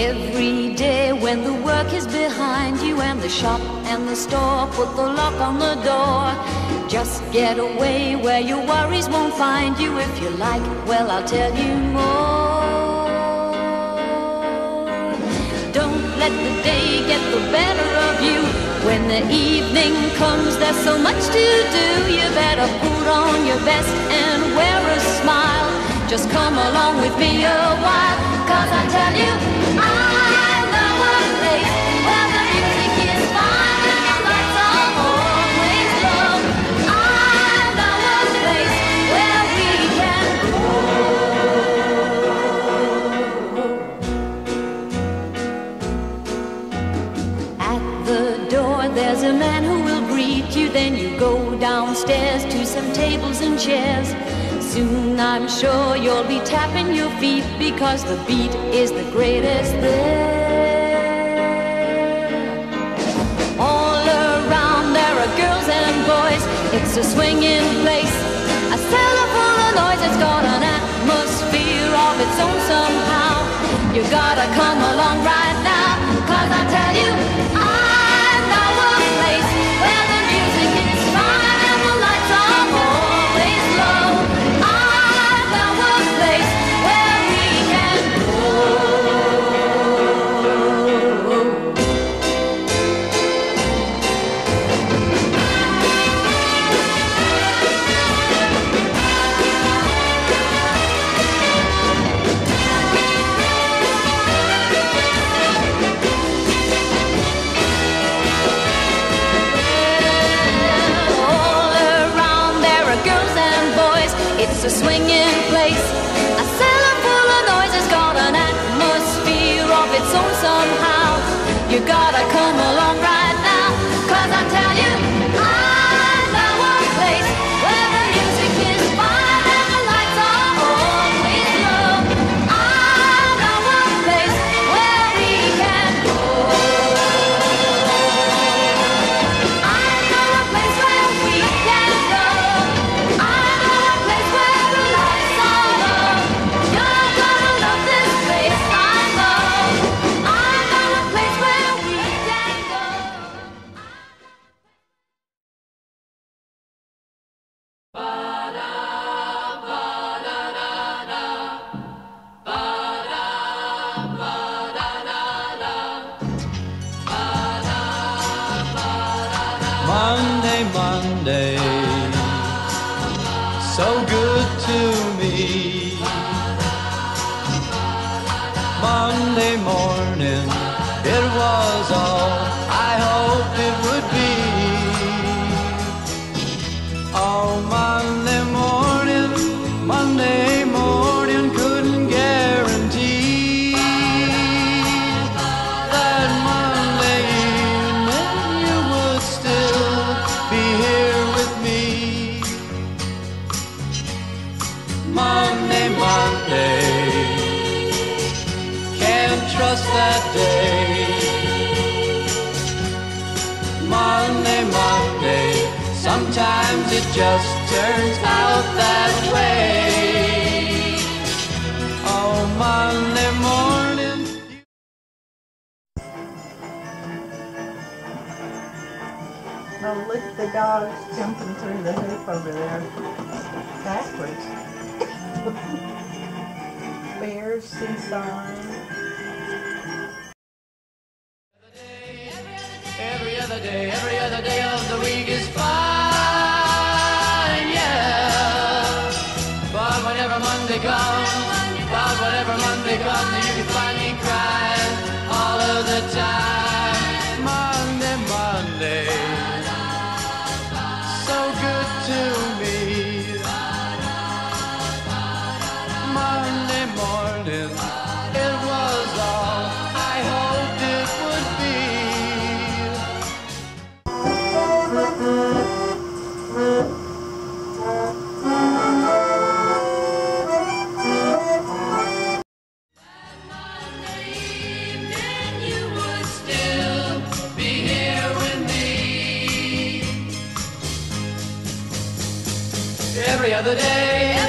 Every day when the work is behind you and the shop and the store put the lock on the door. Just get away where your worries won't find you. If you like, well, I'll tell you more. Don't let the day get the better of you. When the evening comes, there's so much to do. You better put on your best and wear a smile. Just come along with me a while, cause I tell you, some tables and chairs. Soon I'm sure you'll be tapping your feet because the beat is the greatest there. All around there are girls and boys. It's a swinging place, a cellar full of noise. It's got an atmosphere of its own somehow. You gotta come along right now, dogs jumping through the hoop over there. Backwards. Bears. Every other day,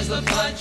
There's the punch.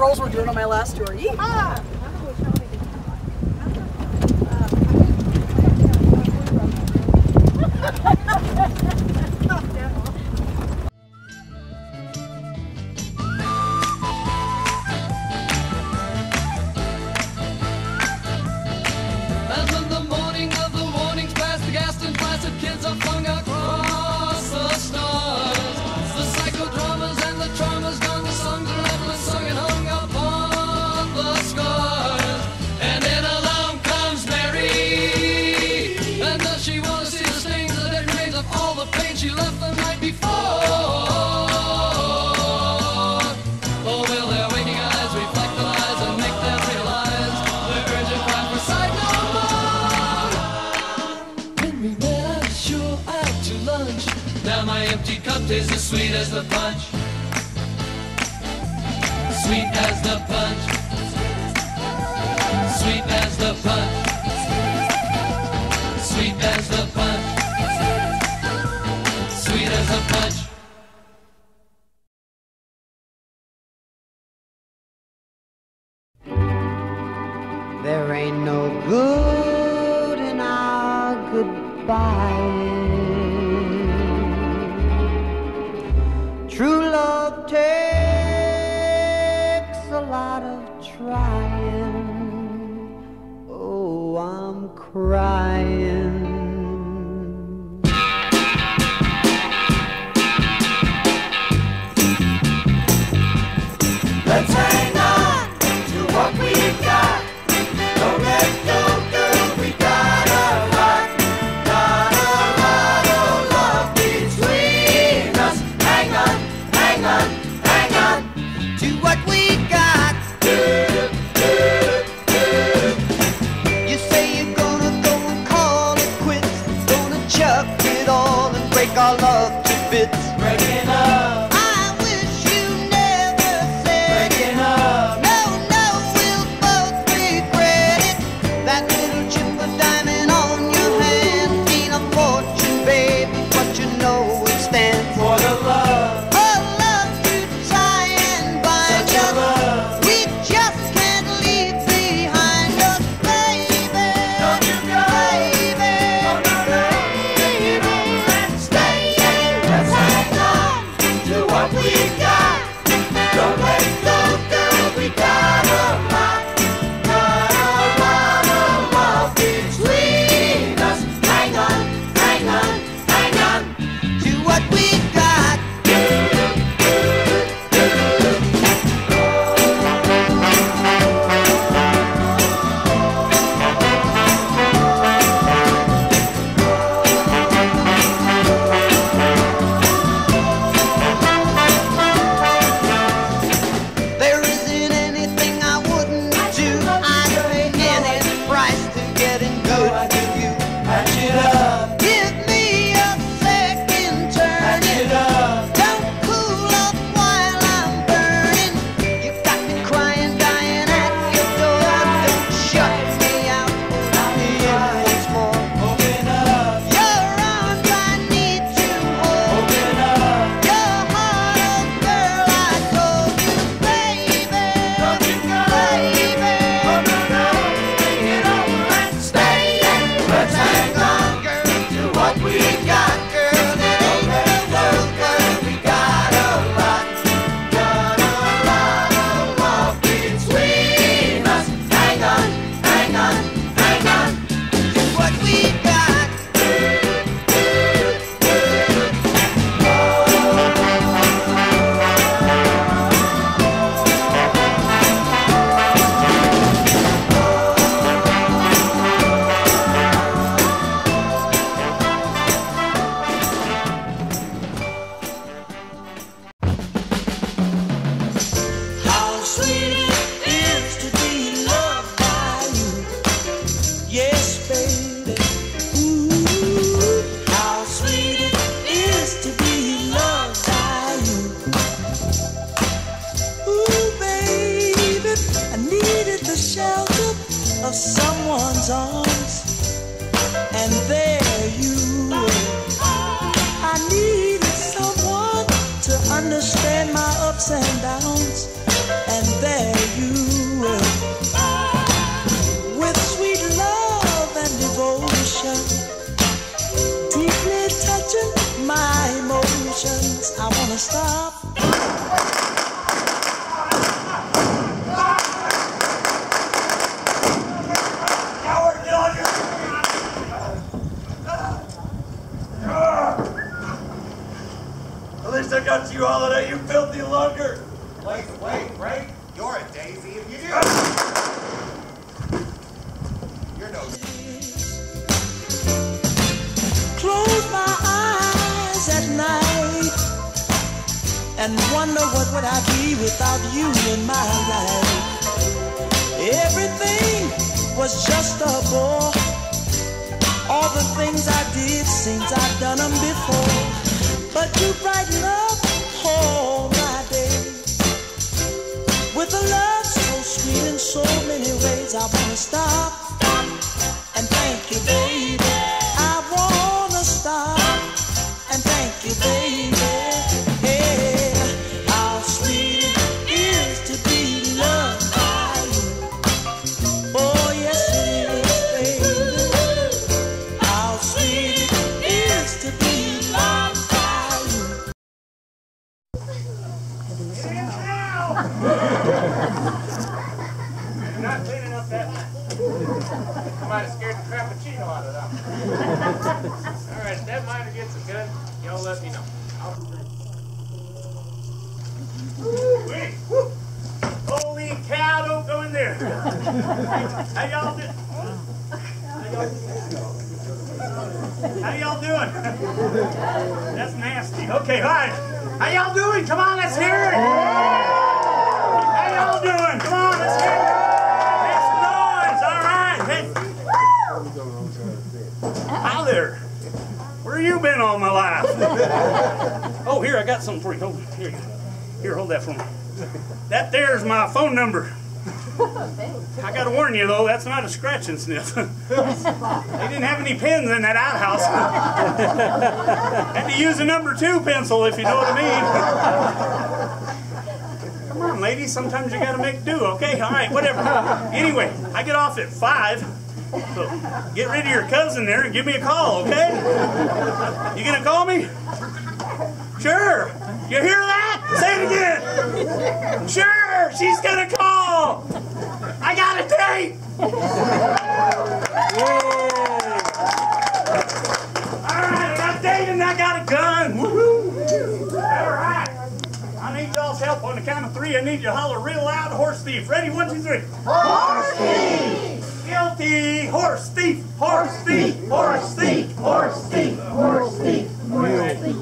rolls were doing on my last tour. Yeehaw! as the punch. Sweet as the punch. Sweet as the punch. Sweet as the punch. Sweet as the punch. There ain't no good in our goodbye. True love takes a lot of trying. Oh, I'm crying. That's nasty. Okay, all right. How y'all doing? Come on, let's hear it. How y'all doing? Come on, let's hear it. Some noise. All right. Hey. Hi there. Where you been all my life? oh, here, I got something for you. Hold, here, here, hold that for me. That there's my phone number. I gotta warn you though, that's not a scratch and sniff. they didn't have any pens in that outhouse. Had to use a number two pencil if you know what I mean. Come on, ladies, sometimes you gotta make do, okay? All right, whatever. Anyway, I get off at five. So get rid of your cousin there and give me a call, okay? You gonna call me? Sure. You hear that? Say it again. Sure, she's gonna call. I got a date. All right, I got a date I got a gun. Woohoo! All right. I need y'all's help on the count of three. I need you to holler real loud, horse thief. Ready? One, two, three. Horse thief! Guilty! Horse thief! Horse thief! Horse thief! Horse thief! Horse thief! Horse thief!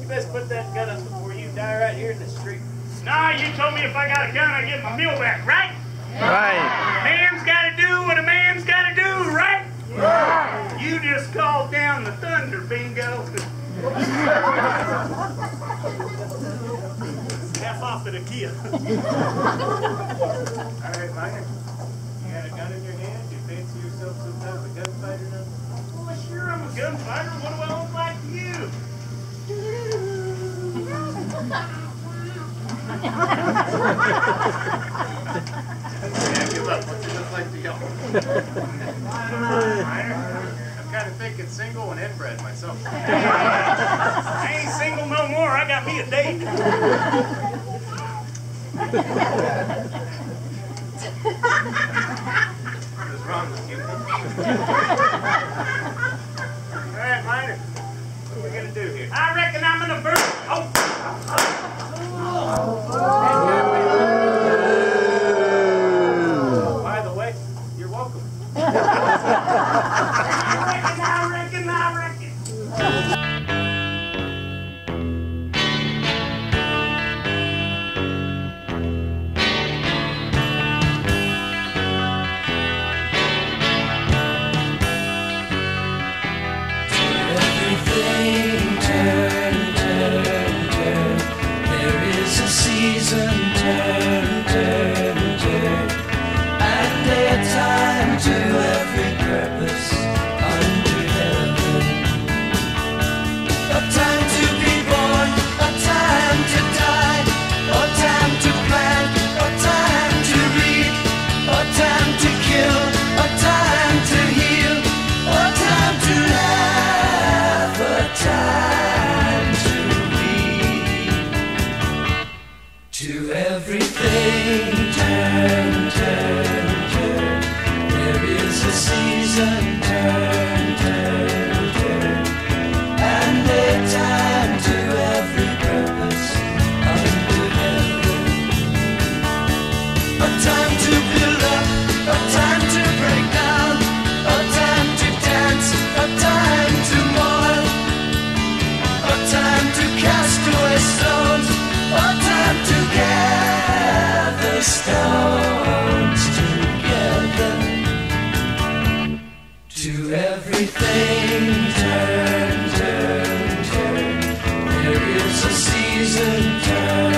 You best put that gun up before you die right here in the street. Nah, you told me if I got a gun, I get my meal back, right? Right. Man's gotta do what a man's gotta do, right? Right. You just called down the thunder, bingo. Half off at IKEA. All right, Miner. You got a gun in your hand? You fancy yourself some kind of a gunfighter now? Well, sure, I'm a gunfighter. What do I look like to you? Yeah, good luck. What's it look like to y'all? I'm kind of thinking single and inbred myself. I ain't single no more. I got me a date. What is wrong with you? All right, Miner. What are we gonna do here? I reckon I'm gonna burn. Welcome. It's a season turn.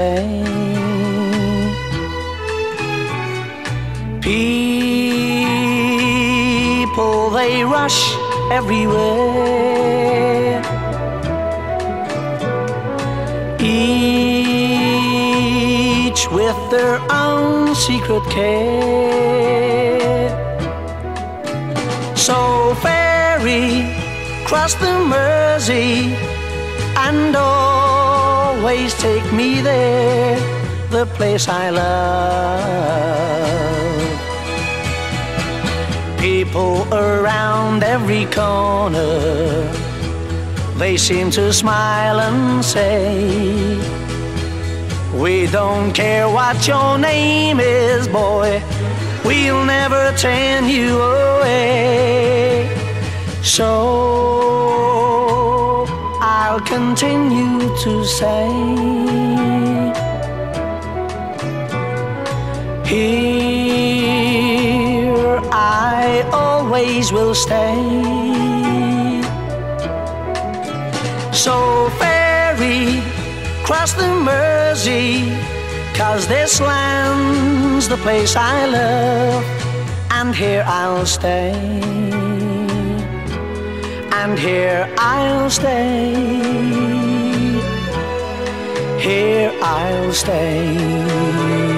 pain. People, they rush everywhere. Each with their own secret care. So ferry, cross the Mersey and all always take me there, the place I love. People around every corner, they seem to smile and say, We don't care what your name is, boy, we'll never turn you away. So continue to say, Here I always will stay. So ferry, cross the Mersey, cause this land's the place I love, and here I'll stay. And here I'll stay. Here I'll stay.